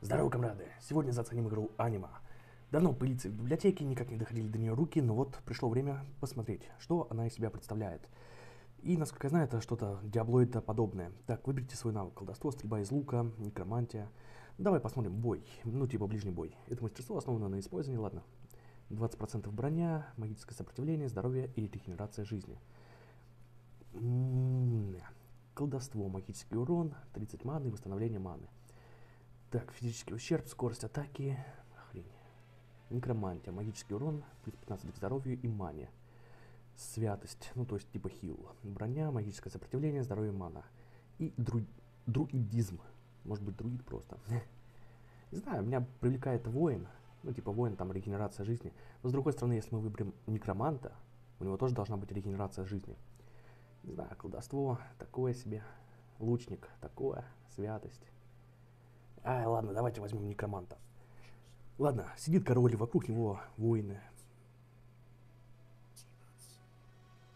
Здорово, комрады! Сегодня заценим игру Анима. Давно пылится в библиотеке, никак не доходили до нее руки, но вот пришло время посмотреть, что она из себя представляет. И, насколько я знаю, это что-то диаблоида подобное. Так, выберите свой навык. Колдовство, стрельба из лука, некромантия. Давай посмотрим бой. Ну, типа ближний бой. Это мастерство основано на использовании, ладно. 20% броня, магическое сопротивление, здоровье и регенерация жизни. М-м-м. Колдовство, магический урон, 30 маны восстановление маны. Так, физический ущерб, скорость атаки. Хрень. Некромантия, магический урон, плюс 15 к здоровью и мане. Святость, ну то есть типа хил. Броня, магическое сопротивление, здоровье, мана. И дру... друидизм. Может быть друид просто. Не знаю, меня привлекает воин. Ну типа воин, там регенерация жизни. Но с другой стороны, если мы выберем некроманта, у него тоже должна быть регенерация жизни. Не знаю, колдовство такое себе. Лучник такое. Святость. Ай, ладно, давайте возьмем некроманта. Ладно, сидит король, вокруг него воины.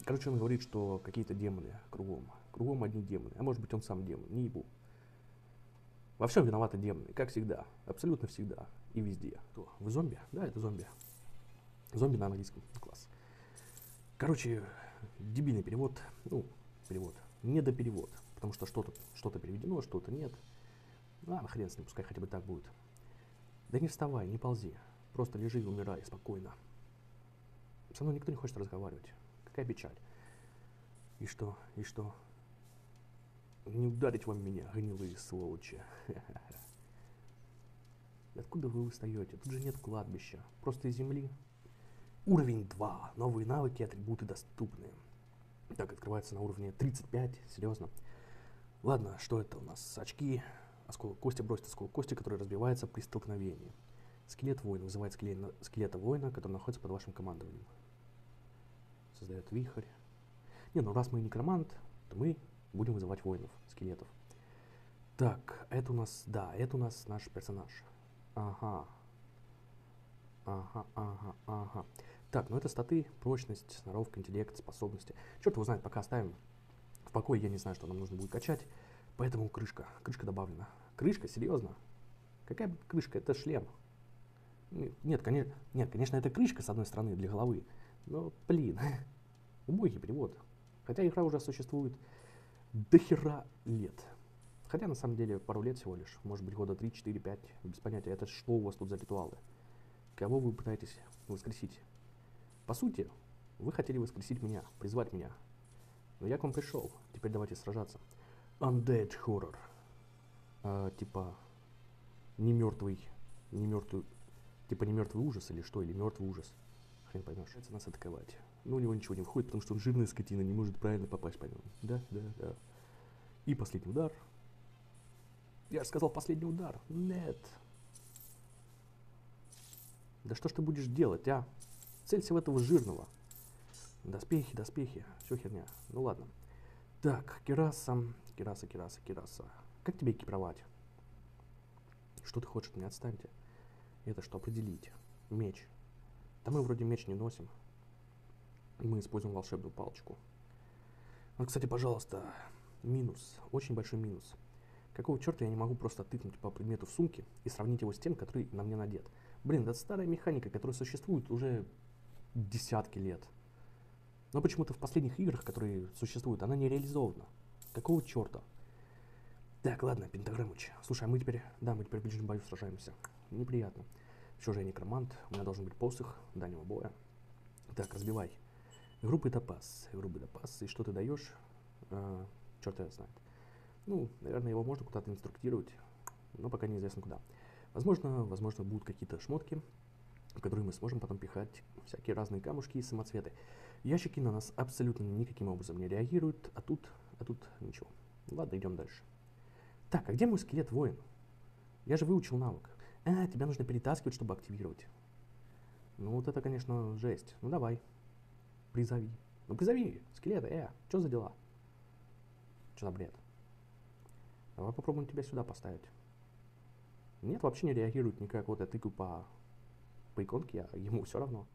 Короче, он говорит, что какие-то демоны кругом. Кругом одни демоны. А может быть, он сам демон, не ебу. Во всем виноваты демоны, как всегда. Абсолютно всегда. И везде. Кто? Вы зомби? Да, это зомби. Зомби на английском. Класс. Короче, дебильный перевод. Ну, перевод. Недоперевод. Потому что что-то что переведено, что-то нет. А, хрен с ним, пускай хотя бы так будет. Да не вставай, не ползи. Просто лежи и умирай спокойно. Со мной никто не хочет разговаривать. Какая печаль. И что, и что? Не ударить вам меня, гнилые сволочи. Откуда вы устаете? Тут же нет кладбища. Просто из земли. Уровень 2. Новые навыки и атрибуты доступны. Так, открывается на уровне 35. Серьезно. Ладно, что это у нас? Очки, осколок кости бросит осколок кости, который разбивается при столкновении. Скелет воина вызывает скелет, скелета воина, который находится под вашим командованием. Создает вихрь. Не, ну раз мы некромант, то мы будем вызывать воинов, скелетов. Так, это у нас, да, это у нас наш персонаж. Ага. Ага, ага, ага. Так, ну это статы, прочность, сноровка, интеллект, способности. Черт его знает, пока оставим в покое, я не знаю, что нам нужно будет качать. Поэтому крышка, крышка добавлена. Крышка, серьезно? Какая крышка? Это шлем. Нет, конечно, нет, конечно, это крышка, с одной стороны, для головы. Но, блин, убогий перевод. Хотя игра уже существует до хера лет. Хотя, на самом деле, пару лет всего лишь. Может быть, года 3, 4, 5. Без понятия. Это что у вас тут за ритуалы? Кого вы пытаетесь воскресить? По сути, вы хотели воскресить меня, призвать меня. Но я к вам пришел. Теперь давайте сражаться. Undead Horror а, типа не мертвый, не мертвый, типа не мертвый ужас или что, или мертвый ужас. Хрен поймешь, это нас атаковать. Ну, у него ничего не входит, потому что он жирная скотина, не может правильно попасть по нему. Да, да, да. И последний удар. Я сказал последний удар. Нет. Да что ж ты будешь делать, а? Целься в этого жирного. Доспехи, доспехи. Все херня. Ну ладно. Так, Кираса, Кираса, Кираса, Кираса. Как тебе экипировать? Что ты хочешь от меня? Отстаньте. Это что, определить? Меч. Да мы вроде меч не носим. Мы используем волшебную палочку. Вот, кстати, пожалуйста, минус. Очень большой минус. Какого черта я не могу просто тыкнуть по предмету в сумке и сравнить его с тем, который на мне надет? Блин, это старая механика, которая существует уже десятки лет. Но почему-то в последних играх, которые существуют, она не реализована. Какого черта? Так, ладно, Пентаграммыч. Слушай, а мы теперь, да, мы теперь в ближнем бою сражаемся. Неприятно. Все же я некромант, у меня должен быть посох дальнего боя. Так, разбивай. Группы топаз, группы топаз. И что ты даешь? А, черт я знает. Ну, наверное, его можно куда-то инструктировать, но пока неизвестно куда. Возможно, возможно, будут какие-то шмотки, в которые мы сможем потом пихать всякие разные камушки и самоцветы. Ящики на нас абсолютно никаким образом не реагируют, а тут, а тут ничего. Ладно, идем дальше. Так, а где мой скелет-воин? Я же выучил навык. А, тебя нужно перетаскивать, чтобы активировать. Ну, вот это, конечно, жесть. Ну, давай. Призови. Ну, призови скелета. Э, что за дела? Что за бред? Давай попробуем тебя сюда поставить. Нет, вообще не реагирует никак. Вот я тыкаю по, по иконке, а ему все равно.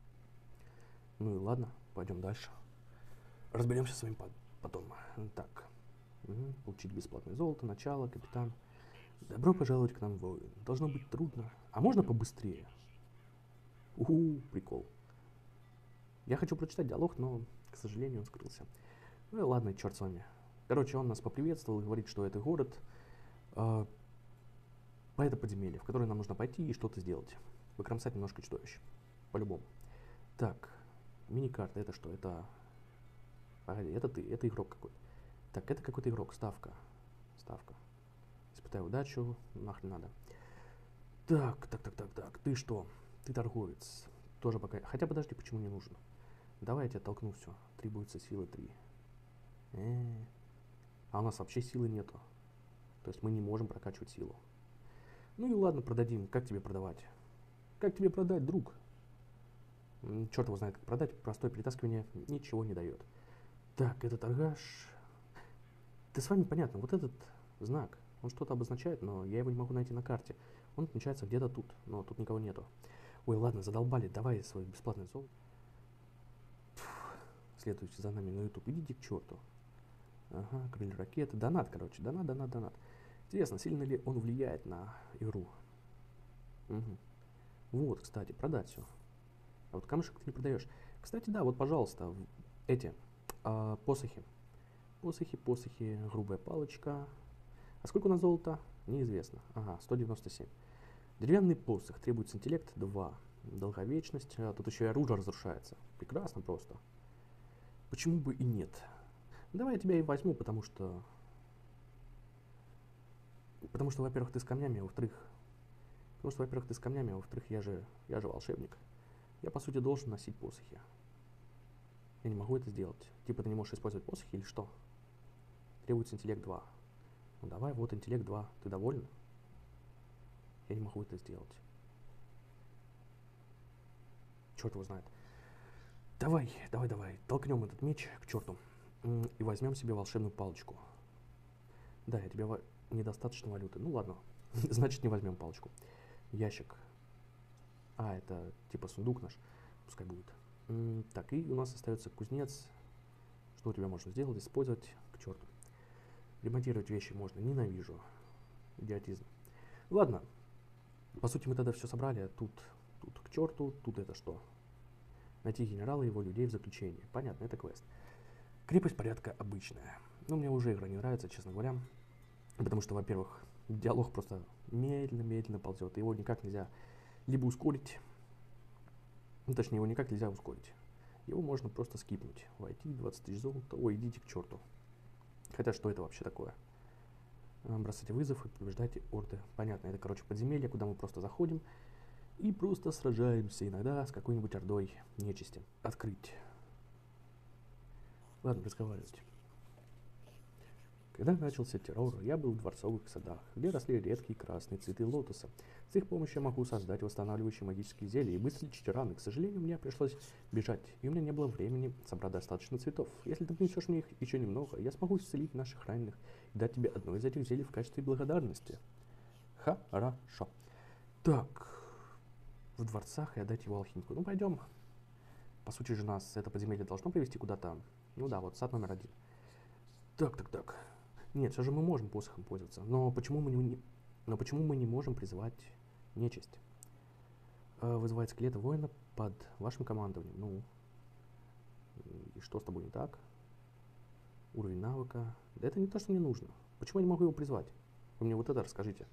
Ну и ладно, пойдем дальше. Разберемся с вами потом. Так. Получить бесплатное золото, начало, капитан. Добро пожаловать к нам, воин. Должно быть трудно. А можно побыстрее? Уху, прикол. Я хочу прочитать диалог, но, к сожалению, он скрылся. Ну и ладно, черт с вами. Короче, он нас поприветствовал и говорит, что это город, э, это подземелье, в которое нам нужно пойти и что-то сделать. Выкромсать немножко чудовищ. По-любому. Так, мини-карта, это что? Это... Погоди, это ты, это игрок какой-то. Так, это какой-то игрок, ставка. Ставка. Испытай удачу, нахрен надо. Так, так, так, так, так, ты что? Ты торговец. Тоже пока... Хотя подожди, почему не нужен? Давай я тебя толкну все. Требуется сила 3. Э -э -э. А у нас вообще силы нету. То есть мы не можем прокачивать силу. Ну и ладно, продадим. Как тебе продавать? Как тебе продать, друг? Черт его знает, как продать. Простое перетаскивание ничего не дает. Так, это торгаш. Ты с вами понятно. Вот этот знак, он что-то обозначает, но я его не могу найти на карте. Он отмечается где-то тут, но тут никого нету. Ой, ладно, задолбали. Давай свой бесплатный золото. Следующий за нами на YouTube. Идите к черту. Ага, крылья ракеты. Донат, короче. Донат, донат, донат. Интересно, сильно ли он влияет на игру? Угу. Вот, кстати, продать все. Вот камушек ты не продаешь. Кстати, да, вот, пожалуйста, эти а, посохи. Посохи, посохи, грубая палочка. А сколько у нас золота? Неизвестно. Ага, 197. Деревянный посох. Требуется интеллект 2. Долговечность. А, тут еще и оружие разрушается. Прекрасно просто. Почему бы и нет? Давай я тебя и возьму, потому что Потому что, во-первых, ты с камнями, а во-вторых, потому что, во-первых, ты с камнями, а во-вторых, я же, я же волшебник. Я, по сути, должен носить посохи. Я не могу это сделать. Типа ты не можешь использовать посохи или что? Требуется интеллект 2. Ну давай, вот интеллект 2. Ты доволен? Я не могу это сделать. Черт его знает. Давай, давай, давай. Толкнем этот меч к черту. И возьмем себе волшебную палочку. Да, я тебя недостаточно валюты. Ну ладно, значит не возьмем палочку. Ящик. А, это типа сундук наш. Пускай будет. Так, и у нас остается кузнец. Что у тебя можно сделать? Использовать к черту. Ремонтировать вещи можно. Ненавижу. Идиотизм. Ладно. По сути, мы тогда все собрали. Тут, тут к черту. Тут это что? Найти генерала и его людей в заключении. Понятно, это квест. Крепость порядка обычная. Но мне уже игра не нравится, честно говоря. Потому что, во-первых, диалог просто медленно-медленно ползет. Его никак нельзя либо ускорить, ну, точнее, его никак нельзя ускорить. Его можно просто скипнуть. Войти, 20 тысяч золота. Ой, идите к черту. Хотя, что это вообще такое? Бросайте вызов и побеждайте орды. Понятно, это, короче, подземелье, куда мы просто заходим и просто сражаемся иногда с какой-нибудь ордой нечисти. Открыть. Ладно, разговаривать. Когда начался террор, я был в дворцовых садах, где росли редкие красные цветы лотоса. С их помощью я могу создать восстанавливающие магические зелья и быстро лечить раны. К сожалению, мне пришлось бежать, и у меня не было времени собрать достаточно цветов. Если ты принесешь мне их еще немного, я смогу исцелить наших раненых и дать тебе одно из этих зелий в качестве благодарности. Хорошо. Так, в дворцах и отдать его алхимику. Ну, пойдем. По сути же нас это подземелье должно привести куда-то. Ну да, вот сад номер один. Так, так, так. Нет, все же мы можем посохом пользоваться. Но почему мы не, но почему мы не можем призывать нечисть? Э, вызывает скелета воина под вашим командованием. Ну, и что с тобой не так? Уровень навыка. Да это не то, что мне нужно. Почему я не могу его призвать? Вы мне вот это расскажите.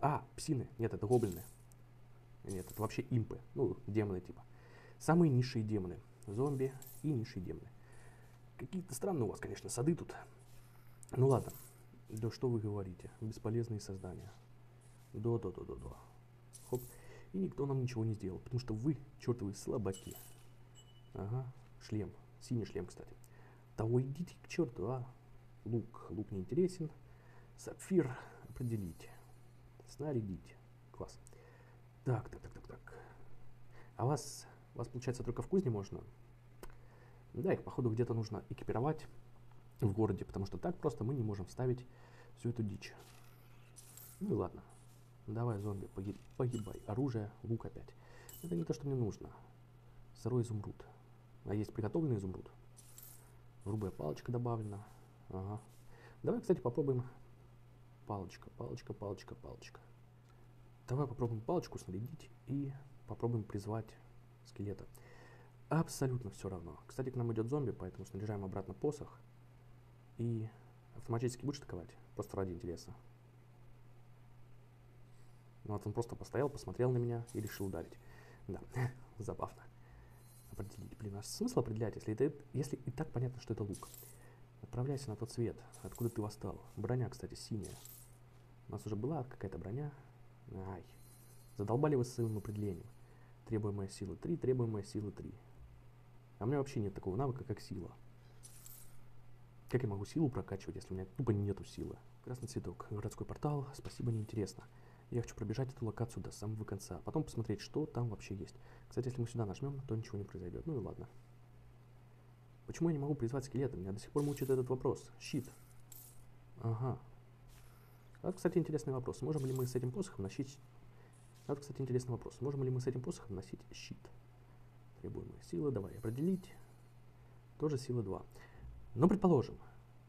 А, псины. Нет, это гоблины. Нет, это вообще импы. Ну, демоны типа. Самые низшие демоны. Зомби и низшие демоны. Какие-то странные у вас, конечно, сады тут. Ну ладно. Да что вы говорите? Бесполезные создания. Да, да, да, да, да. Хоп. И никто нам ничего не сделал, потому что вы, чертовы слабаки. Ага, шлем. Синий шлем, кстати. Да уйдите к черту, а. Лук. Лук не интересен. Сапфир. Определите. Снарядите. Класс. Так, так, так, так, так. А вас, вас получается только в кузне можно? Да, их походу где-то нужно экипировать в городе, потому что так просто мы не можем ставить всю эту дичь. Ну и ладно. Давай, зомби, погиб, погибай. Оружие, лук опять. Это не то, что мне нужно. Сырой изумруд. А есть приготовленный изумруд. Грубая палочка добавлена. Ага. Давай, кстати, попробуем палочка, палочка, палочка, палочка. Давай попробуем палочку снарядить и попробуем призвать скелета. Абсолютно все равно. Кстати, к нам идет зомби, поэтому снаряжаем обратно посох. И автоматически будешь атаковать? Просто ради интереса. Ну вот он просто постоял, посмотрел на меня и решил ударить. Да, забавно. Определить. Блин, а смысл определять, если, это, если и так понятно, что это лук. Отправляйся на тот свет, откуда ты восстал. Броня, кстати, синяя. У нас уже была какая-то броня. Ай. Задолбали вы с своим определением. Требуемая сила 3, требуемая сила 3. А у меня вообще нет такого навыка, как сила. Как я могу силу прокачивать, если у меня тупо нету силы? Красный цветок, городской портал, спасибо, неинтересно. Я хочу пробежать эту локацию до самого конца, а потом посмотреть, что там вообще есть. Кстати, если мы сюда нажмем, то ничего не произойдет. Ну и ладно. Почему я не могу призвать скелета? Меня до сих пор мучает этот вопрос. Щит. Ага. Вот, кстати, интересный вопрос. Можем ли мы с этим посохом носить... Вот, кстати, интересный вопрос. Можем ли мы с этим посохом носить щит? Требуемая сила. Давай определить. Тоже сила 2. Но предположим,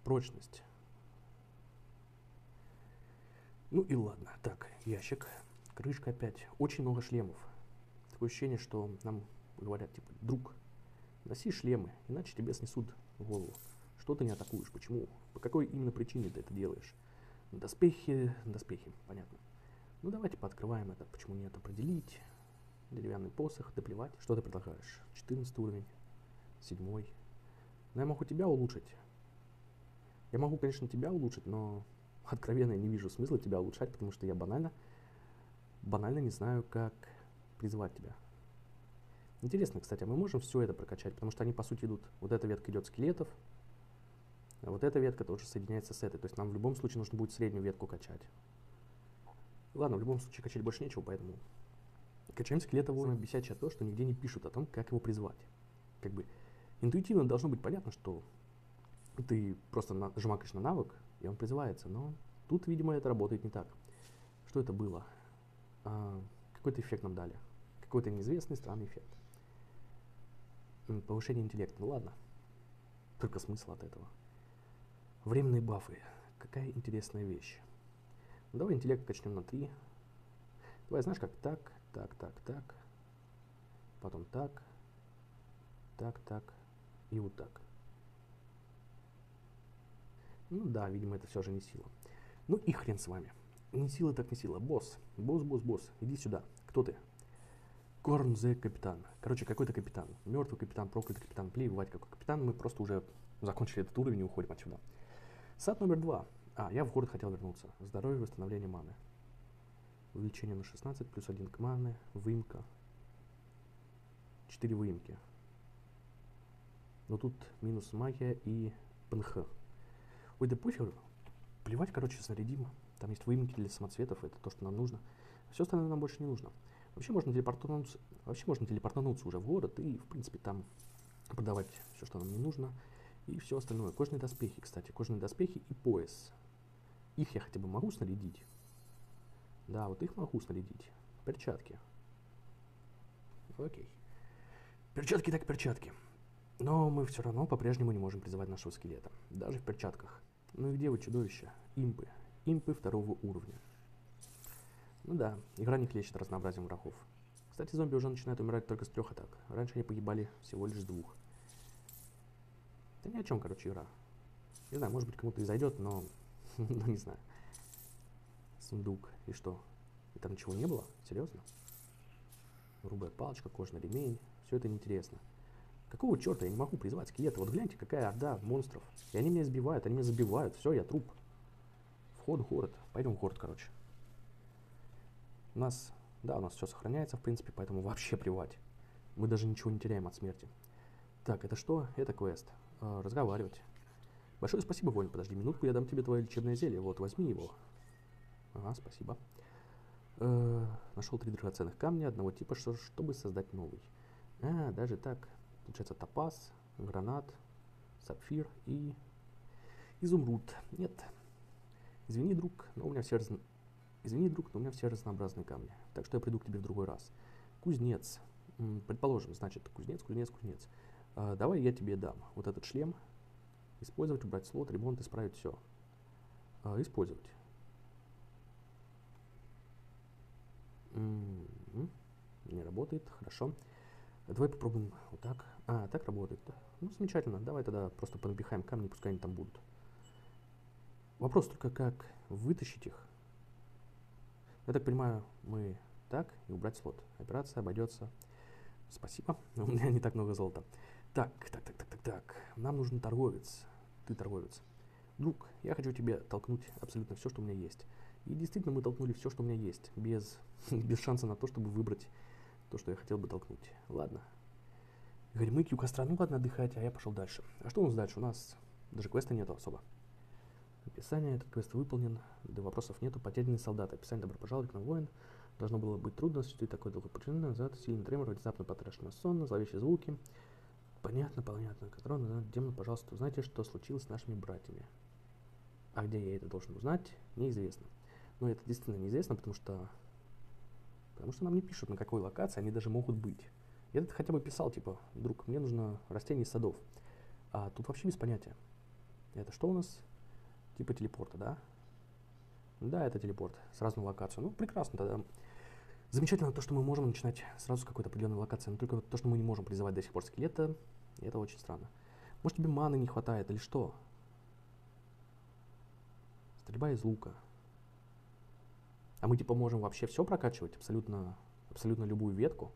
прочность. Ну и ладно. Так, ящик. Крышка опять. Очень много шлемов. Такое ощущение, что нам говорят, типа, друг, носи шлемы, иначе тебе снесут голову. Что ты не атакуешь? Почему? По какой именно причине ты это делаешь? Доспехи, доспехи, понятно. Ну давайте пооткрываем это. Почему нет? Определить. Деревянный посох, да плевать. Что ты предлагаешь? 14 уровень, 7 но я могу тебя улучшить. Я могу, конечно, тебя улучшить, но откровенно я не вижу смысла тебя улучшать, потому что я банально, банально не знаю, как призвать тебя. Интересно, кстати, а мы можем все это прокачать, потому что они, по сути, идут. Вот эта ветка идет скелетов, а вот эта ветка тоже соединяется с этой. То есть нам в любом случае нужно будет среднюю ветку качать. Ладно, в любом случае качать больше нечего, поэтому качаем скелета воина бесячее то, что нигде не пишут о том, как его призвать. Как бы Интуитивно должно быть понятно, что ты просто нажимаешь на навык, и он призывается. Но тут, видимо, это работает не так. Что это было? А, какой-то эффект нам дали. Какой-то неизвестный странный эффект. Повышение интеллекта. Ну ладно. Только смысл от этого. Временные бафы. Какая интересная вещь. Ну, давай интеллект качнем на 3. Давай, знаешь, как так, так, так, так. Потом так, так, так, и вот так. Ну да, видимо, это все же не сила. Ну и хрен с вами. Не сила, так не сила. Босс, босс, босс, босс, иди сюда. Кто ты? Корнзе капитан. Короче, какой-то капитан. Мертвый капитан, проклятый капитан, плевать какой капитан. Мы просто уже закончили этот уровень и уходим отсюда. Сад номер два. А, я в город хотел вернуться. Здоровье, восстановление маны. Увеличение на 16, плюс 1 к маны, выемка. 4 выемки. Но тут минус магия и ПНХ. Ой, да пофиг. Плевать, короче, снарядим. Там есть выемки для самоцветов, это то, что нам нужно. Все остальное нам больше не нужно. Вообще можно телепортнуться, вообще можно телепортнуться уже в город и, в принципе, там продавать все, что нам не нужно. И все остальное. Кожные доспехи, кстати. Кожные доспехи и пояс. Их я хотя бы могу снарядить. Да, вот их могу снарядить. Перчатки. Окей. Перчатки так перчатки. Но мы все равно по-прежнему не можем призывать нашего скелета, даже в перчатках. Ну и где вы, чудовища? Импы. Импы второго уровня. Ну да, игра не клещет разнообразием врагов. Кстати, зомби уже начинают умирать только с трех атак. Раньше они погибали всего лишь двух. Да ни о чем, короче, игра. Не знаю, может быть кому-то и зайдет, но... ну, не знаю. Сундук. И что? И там ничего не было? Серьезно? Грубая палочка, кожный ремень. Все это неинтересно. Какого черта я не могу призвать скелета? Вот гляньте, какая орда монстров. И они меня избивают, они меня забивают. Все, я труп. Вход в город. Пойдем в город, короче. У нас, да, у нас все сохраняется, в принципе, поэтому вообще плевать. Мы даже ничего не теряем от смерти. Так, это что? Это квест. Э, разговаривать. Большое спасибо, Вонь. Подожди минутку, я дам тебе твое лечебное зелье. Вот, возьми его. Ага, спасибо. Э, нашел три драгоценных камня одного типа, что, чтобы создать новый. А, даже так. Получается топаз, гранат, сапфир и изумруд. Нет. Извини, друг, но у меня все раз... Извини, друг, но у меня все разнообразные камни. Так что я приду к тебе в другой раз. Кузнец. Предположим, значит, кузнец, кузнец, кузнец. А, давай я тебе дам вот этот шлем. Использовать, убрать слот, ремонт, исправить все. А, использовать. М -м -м. Не работает, хорошо. Хорошо. Давай попробуем вот так. А, так работает. Ну, замечательно. Давай тогда просто понапихаем камни, пускай они там будут. Вопрос только, как вытащить их. Я так понимаю, мы так и убрать слот. Операция обойдется. Спасибо, у меня не так много золота. Так, так, так, так, так, так. Нам нужен торговец. Ты торговец. Друг, я хочу тебе толкнуть абсолютно все, что у меня есть. И действительно мы толкнули все, что у меня есть, без, без шанса на то, чтобы выбрать то, что я хотел бы толкнуть. Ладно. Горемыки у костра, ну ладно, отдыхать, а я пошел дальше. А что у нас дальше? У нас даже квеста нету особо. Описание, этот квест выполнен, да вопросов нету. Потерянный солдат. Описание, добро пожаловать к нам воин. Должно было быть трудно осуществить такой долгий путь назад. Сильный тремор, внезапно потрашно сон, зловещие звуки. Понятно, понятно. Катрон, демон, пожалуйста, узнайте, что случилось с нашими братьями. А где я это должен узнать, неизвестно. Но это действительно неизвестно, потому что потому что нам не пишут, на какой локации они даже могут быть. Я это хотя бы писал, типа, друг, мне нужно растение из садов. А тут вообще без понятия. Это что у нас? Типа телепорта, да? Да, это телепорт. Сразу на локацию. Ну, прекрасно тогда. Замечательно то, что мы можем начинать сразу с какой-то определенной локации. Но только то, что мы не можем призывать до сих пор скелета, это очень странно. Может тебе маны не хватает или что? Стрельба из лука. А мы типа можем вообще все прокачивать, абсолютно, абсолютно любую ветку.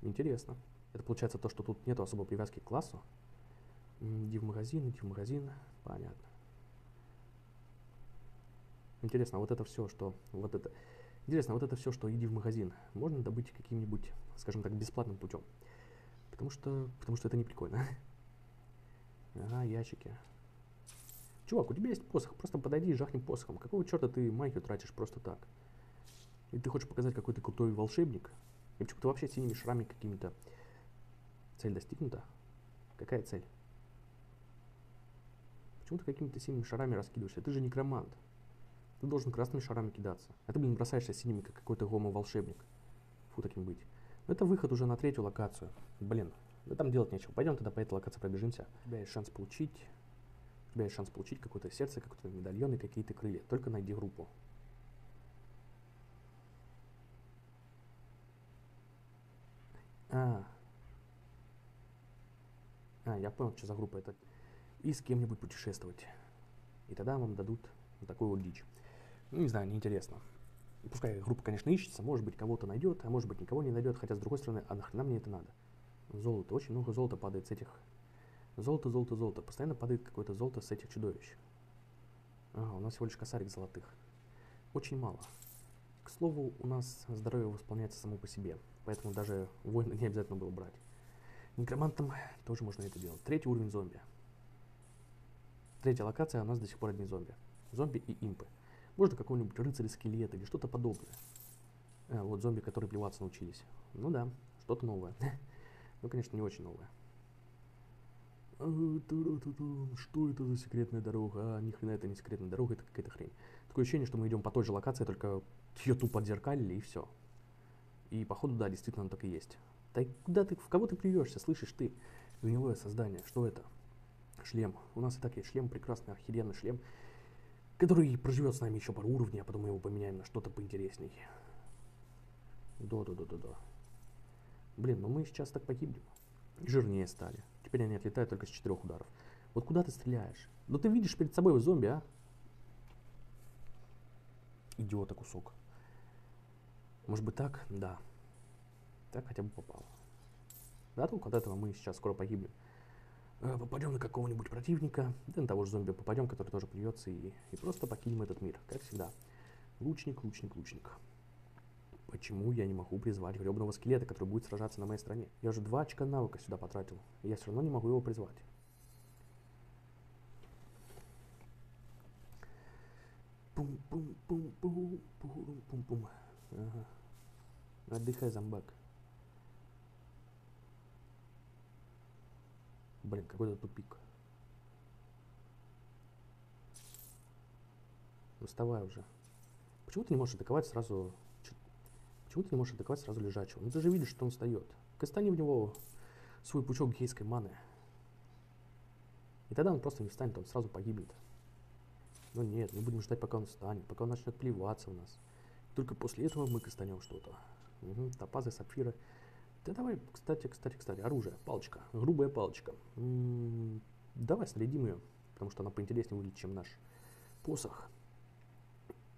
Интересно. Это получается то, что тут нету особой привязки к классу. Иди в магазин, иди в магазин. Понятно. Интересно, а вот это все, что... Вот это... Интересно, а вот это все, что иди в магазин, можно добыть каким-нибудь, скажем так, бесплатным путем? Потому что... Потому что это не прикольно. Ага, ящики. Чувак, у тебя есть посох, просто подойди и жахни посохом. Какого черта ты магию тратишь просто так? И ты хочешь показать, какой ты крутой волшебник? И почему-то вообще синими шрами какими-то. Цель достигнута? Какая цель? Почему ты какими-то синими шарами раскидываешься? Ты же некромант. Ты должен красными шарами кидаться. А ты, блин, бросаешься синими, как какой-то гомо-волшебник. Фу, таким быть. Но это выход уже на третью локацию. Блин, да там делать нечего. Пойдем тогда по этой локации пробежимся. У тебя есть шанс получить... Тебя есть шанс получить какое-то сердце, какой-то медальон и какие-то крылья. Только найди группу. А. А, я понял, что за группа это и с кем-нибудь путешествовать. И тогда вам дадут вот такую вот дичь. Ну, не знаю, неинтересно. Пускай группа, конечно, ищется, может быть, кого-то найдет, а может быть, никого не найдет, хотя, с другой стороны, а нахрена мне это надо? Золото, очень много золота падает с этих... Золото, золото, золото. Постоянно падает какое-то золото с этих чудовищ. Ага, у нас всего лишь косарик золотых. Очень мало. К слову, у нас здоровье восполняется само по себе, поэтому даже воина не обязательно было брать. Некромантом тоже можно это делать. Третий уровень зомби. Третья локация, у нас до сих пор одни зомби. Зомби и импы. Можно какого-нибудь рыцаря-скелета или что-то подобное. А, вот зомби, которые плеваться научились. Ну да, что-то новое. ну, конечно, не очень новое. Что это за секретная дорога? А, ни хрена это не секретная дорога, это какая-то хрень. Такое ощущение, что мы идем по той же локации, только ее тупо отзеркалили и все. И походу, да, действительно так и есть. Да куда ты, в кого ты плюешься, слышишь ты? Гнилое создание, что это? шлем. У нас и так есть шлем, прекрасный, охеренный шлем, который проживет с нами еще пару уровней, а потом мы его поменяем на что-то поинтереснее. Да-да-да-да-да. Блин, ну мы сейчас так погибнем. Жирнее стали. Теперь они отлетают только с четырех ударов. Вот куда ты стреляешь? Ну ты видишь перед собой зомби, а? Идиота кусок. Может быть так? Да. Так хотя бы попало. Да, только от этого мы сейчас скоро погибнем. Э, попадем на какого-нибудь противника, да на того же зомби попадем, который тоже плюется, и, и просто покинем этот мир, как всегда. Лучник, лучник, лучник. Почему я не могу призвать гребного скелета, который будет сражаться на моей стороне? Я уже два очка навыка сюда потратил, и я все равно не могу его призвать. Пум-пум-пум-пум-пум-пум-пум. Ага. Отдыхай, зомбак. Блин, какой-то тупик. Вставай уже. Почему ты не можешь атаковать сразу... Почему ты не можешь атаковать сразу лежачего? Ну ты же видишь, что он встает. Кастани в него свой пучок гейской маны. И тогда он просто не встанет, он сразу погибнет. Но нет, мы будем ждать, пока он встанет, пока он начнет плеваться в нас. Только после этого мы кастанем что-то. Угу, топазы, сапфиры. Да давай, кстати, кстати, кстати, оружие, палочка, грубая палочка. М-м, давай снарядим ее, потому что она поинтереснее выглядит, чем наш посох.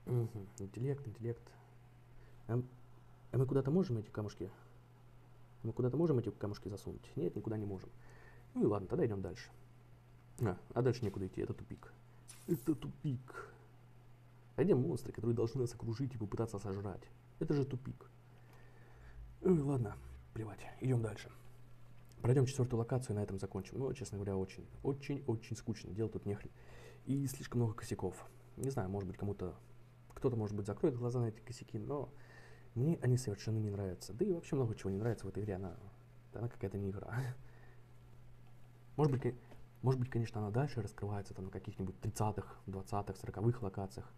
Угу, интеллект, интеллект. А, а мы куда-то можем эти камушки? Мы куда-то можем эти камушки засунуть? Нет, никуда не можем. Ну и ладно, тогда идем дальше. А, а дальше некуда идти, это тупик. Это тупик. А где монстры, которые должны нас окружить и попытаться сожрать? Это же тупик. Ой, ладно, плевать, идем дальше. Пройдем четвертую локацию и на этом закончим. Ну, честно говоря, очень, очень, очень скучно. Делать тут нехрен. И слишком много косяков. Не знаю, может быть, кому-то, кто-то, может быть, закроет глаза на эти косяки, но мне они совершенно не нравятся. Да и вообще много чего не нравится в этой игре. Она, она какая-то не игра. Может быть, может быть, конечно, она дальше раскрывается там на каких-нибудь 30-х, 20-х, 40-х локациях.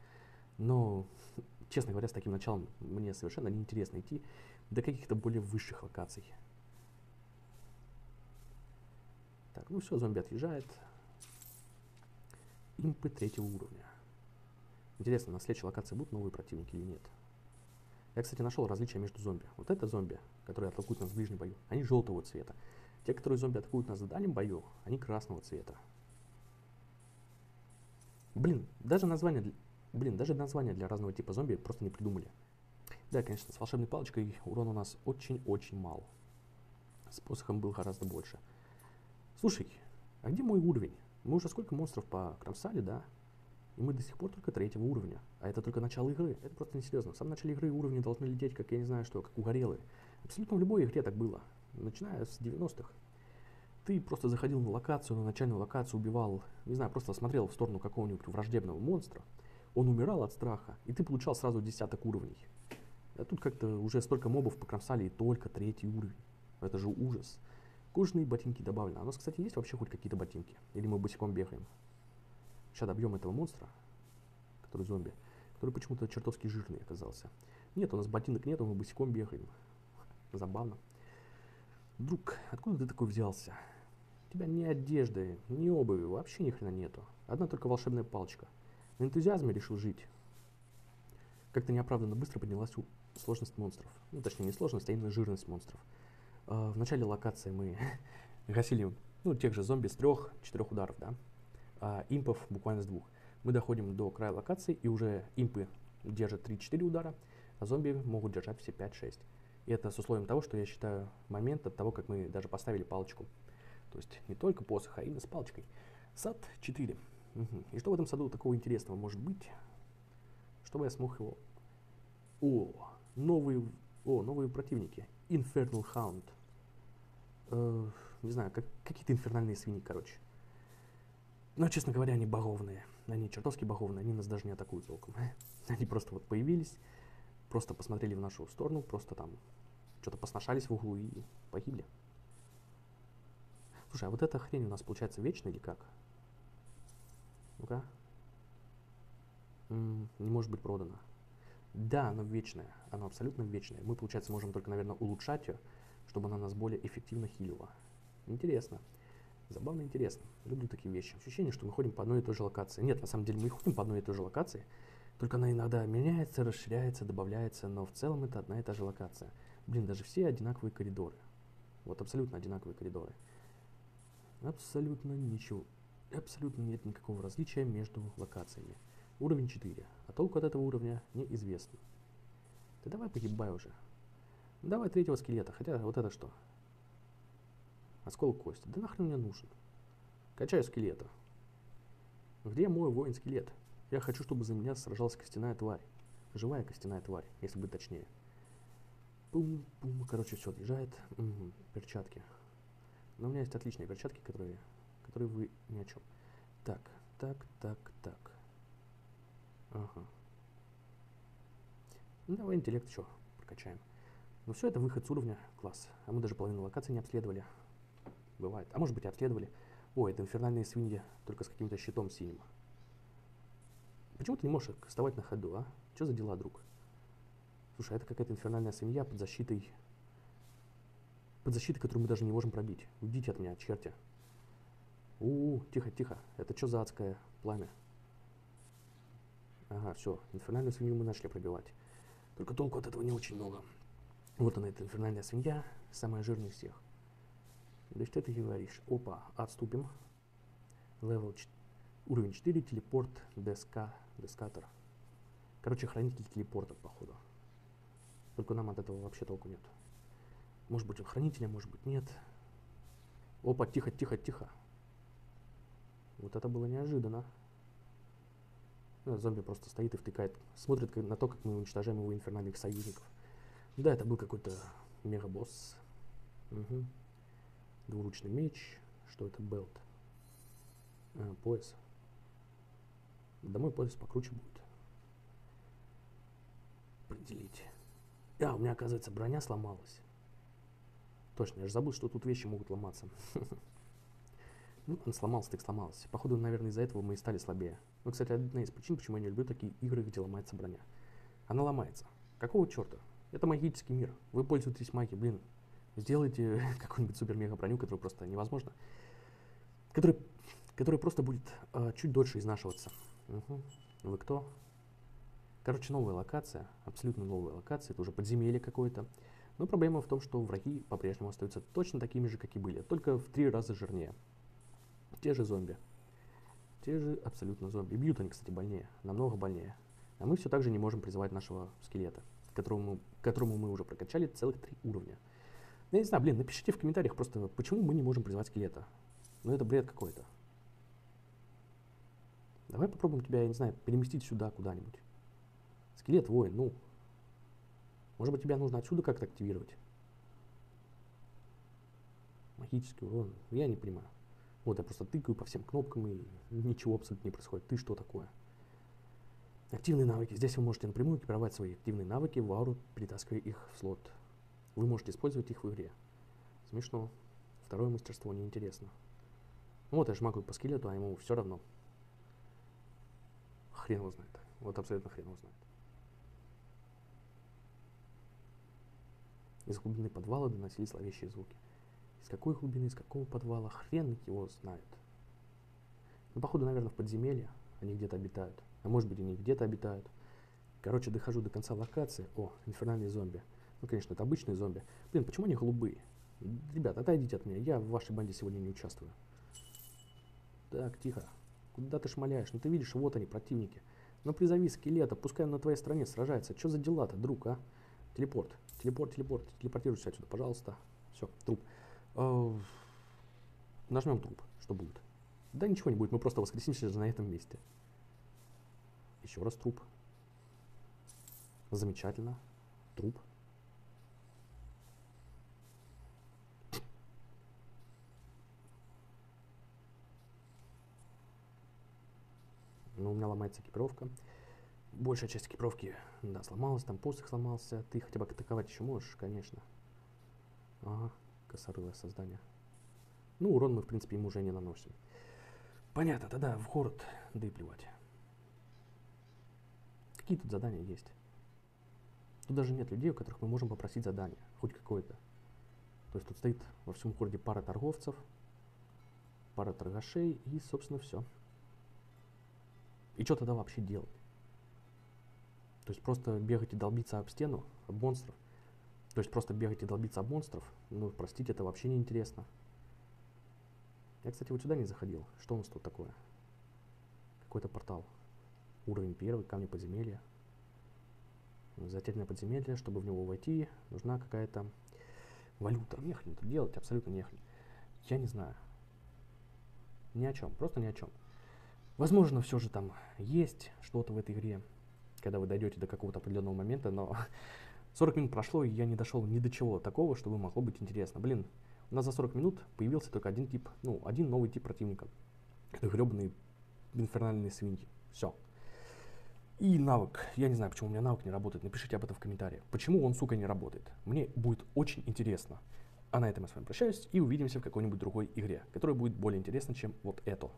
Но, честно говоря, с таким началом мне совершенно неинтересно идти до каких-то более высших локаций. Так, ну все, зомби отъезжает. Импы третьего уровня. Интересно, на следующей локации будут новые противники или нет? Я, кстати, нашел различия между зомби. Вот это зомби, которые атакуют нас в ближнем бою, они желтого цвета. Те, которые зомби атакуют нас в дальнем бою, они красного цвета. Блин, даже название, для, блин, даже название для разного типа зомби просто не придумали. Да, конечно, с волшебной палочкой урон у нас очень-очень мал. С посохом был гораздо больше. Слушай, а где мой уровень? Мы уже сколько монстров покромсали, да? И мы до сих пор только третьего уровня. А это только начало игры. Это просто несерьезно. В самом начале игры уровни должны лететь, как я не знаю что, как угорелые. Абсолютно в любой игре так было. Начиная с 90-х. Ты просто заходил на локацию, на начальную локацию, убивал, не знаю, просто смотрел в сторону какого-нибудь враждебного монстра. Он умирал от страха, и ты получал сразу десяток уровней. А тут как-то уже столько мобов покромсали, и только третий уровень. Это же ужас. Кожаные ботинки добавлены. А у нас, кстати, есть вообще хоть какие-то ботинки? Или мы босиком бегаем? Сейчас добьем этого монстра, который зомби, который почему-то чертовски жирный оказался. Нет, у нас ботинок нет, мы босиком бегаем. Забавно. Друг, откуда ты такой взялся? У тебя ни одежды, ни обуви, вообще ни хрена нету. Одна только волшебная палочка. На энтузиазме решил жить. Как-то неоправданно быстро поднялась сложность монстров. Ну, точнее, не сложность, а именно жирность монстров. Uh, в начале локации мы гасили ну, тех же зомби с трех-четырех ударов, да а импов буквально с двух. Мы доходим до края локации, и уже импы держат 3-4 удара, а зомби могут держать все 5-6. И это с условием того, что я считаю момент от того, как мы даже поставили палочку. То есть не только посох, а именно с палочкой. Сад 4. Угу. И что в этом саду такого интересного может быть, чтобы я смог его... О, новые, о, новые противники. Infernal Hound. Э, не знаю, как, какие-то инфернальные свиньи, короче. Но, честно говоря, они боговные. Они чертовски боговные, они нас даже не атакуют толком. Они просто вот появились, просто посмотрели в нашу сторону, просто там что-то посношались в углу и погибли. Слушай, а вот эта хрень у нас получается вечная или как? Ну-ка. не может быть продана. Да, она вечная. Она абсолютно вечная. Мы, получается, можем только, наверное, улучшать ее, чтобы она нас более эффективно хилила. Интересно. Забавно интересно. Люблю такие вещи. Ощущение, что мы ходим по одной и той же локации. Нет, на самом деле мы ходим по одной и той же локации, только она иногда меняется, расширяется, добавляется, но в целом это одна и та же локация. Блин, даже все одинаковые коридоры. Вот абсолютно одинаковые коридоры. Абсолютно ничего. Абсолютно нет никакого различия между локациями. Уровень 4. А толку от этого уровня неизвестно. Ты давай погибай уже. Давай третьего скелета. Хотя вот это что? Осколок кости. Да нахрен мне нужен? Качаю скелета. Где мой воин-скелет? Я хочу, чтобы за меня сражалась костяная тварь. Живая костяная тварь, если быть точнее. Пум-пум. Короче, все отъезжает. Угу. Перчатки. Но у меня есть отличные перчатки, которые, которые вы ни о чем. Так, так, так, так. Ага. Ну, давай интеллект еще прокачаем. Ну все, это выход с уровня. Класс. А мы даже половину локаций не обследовали бывает. А может быть обследовали. О, это инфернальные свиньи, только с каким-то щитом синим. Почему ты не можешь вставать на ходу, а? Что за дела, друг? Слушай, а это какая-то инфернальная свинья под защитой... Под защитой, которую мы даже не можем пробить. Уйдите от меня, черти. У, -у, -у тихо, тихо. Это что за адское пламя? Ага, все. Инфернальную свинью мы начали пробивать. Только толку от этого не очень много. Вот она, эта инфернальная свинья, самая жирная из всех. Да что ты говоришь? Опа, отступим. Левел уровень 4, телепорт, деска, дескатор. Короче, хранитель телепорта, походу. Только нам от этого вообще толку нет. Может быть, он хранитель, а может быть, нет. Опа, тихо, тихо, тихо. Вот это было неожиданно. Ну, зомби просто стоит и втыкает, смотрит на то, как мы уничтожаем его инфернальных союзников. Да, это был какой-то мегабосс. Угу. Двуручный меч. Что это? Белт. А, пояс. Домой пояс покруче будет. Определить. А, у меня, оказывается, броня сломалась. Точно, я же забыл, что тут вещи могут ломаться. Ну, он сломался, так сломался. Походу, наверное, из-за этого мы и стали слабее. Ну, кстати, одна из причин, почему я не люблю такие игры, где ломается броня. Она ломается. Какого черта? Это магический мир. Вы пользуетесь магией, блин. Сделайте какую-нибудь супер-мега броню, которую просто невозможно. Которая, которая просто будет э, чуть дольше изнашиваться. Угу. Вы кто? Короче, новая локация, абсолютно новая локация, это уже подземелье какое-то. Но проблема в том, что враги по-прежнему остаются точно такими же, как и были, только в три раза жирнее. Те же зомби. Те же абсолютно зомби. Бьют они, кстати, больнее, намного больнее. А мы все так же не можем призывать нашего скелета, которому, которому мы уже прокачали целых три уровня. Я не знаю, блин, напишите в комментариях просто, почему мы не можем призвать скелета. Ну это бред какой-то. Давай попробуем тебя, я не знаю, переместить сюда куда-нибудь. Скелет воин, ну. Может быть, тебя нужно отсюда как-то активировать? Магический урон. Я не понимаю. Вот я просто тыкаю по всем кнопкам и ничего абсолютно не происходит. Ты что такое? Активные навыки. Здесь вы можете напрямую экипировать свои активные навыки в ауру, перетаскивая их в слот. Вы можете использовать их в игре. Смешно. Второе мастерство неинтересно. Ну вот я жмакаю по скелету, а ему все равно. Хрен его знает. Вот абсолютно хрен его знает. Из глубины подвала доносились зловещие звуки. Из какой глубины, из какого подвала, хрен его знает. Ну, походу, наверное, в подземелье они где-то обитают. А может быть, они где-то обитают. Короче, дохожу до конца локации. О, инфернальные зомби. Ну, конечно, это обычные зомби. Блин, почему они голубые? Ребят, отойдите от меня. Я в вашей банде сегодня не участвую. Так, тихо. Куда ты шмаляешь? Ну, ты видишь, вот они, противники. Ну, призови скелета, пускай он на твоей стороне сражается. Что за дела-то, друг, а? Телепорт, телепорт, телепорт. Телепортируйся отсюда, пожалуйста. Все, труп. Э, нажмем труп. Что будет? Да ничего не будет, мы просто воскресимся на этом месте. Еще раз труп. Замечательно. Труп. Но ну, у меня ломается экипировка. Большая часть экипировки, да, сломалась, там посох сломался. Ты хотя бы атаковать еще можешь, конечно. Ага, косорылое создание. Ну, урон мы, в принципе, ему уже не наносим. Понятно, тогда в город, да и плевать. Какие тут задания есть? Тут даже нет людей, у которых мы можем попросить задание, хоть какое-то. То есть тут стоит во всем городе пара торговцев, пара торгашей и, собственно, все. И что тогда вообще делать? То есть просто бегать и долбиться об стену, об монстров. То есть просто бегать и долбиться об монстров, ну, простите, это вообще не интересно. Я, кстати, вот сюда не заходил. Что у нас тут такое? Какой-то портал. Уровень первый, камни подземелья. Затем на подземелье, чтобы в него войти, нужна какая-то валюта. Нехрен это делать, абсолютно нехрен. Я не знаю. Ни о чем, просто ни о чем. Возможно, все же там есть что-то в этой игре, когда вы дойдете до какого-то определенного момента, но 40 минут прошло, и я не дошел ни до чего такого, чтобы могло быть интересно. Блин, у нас за 40 минут появился только один тип, ну, один новый тип противника. Это гребаные инфернальные свиньи. Все. И навык. Я не знаю, почему у меня навык не работает. Напишите об этом в комментариях. Почему он, сука, не работает. Мне будет очень интересно. А на этом я с вами прощаюсь и увидимся в какой-нибудь другой игре, которая будет более интересна, чем вот эту.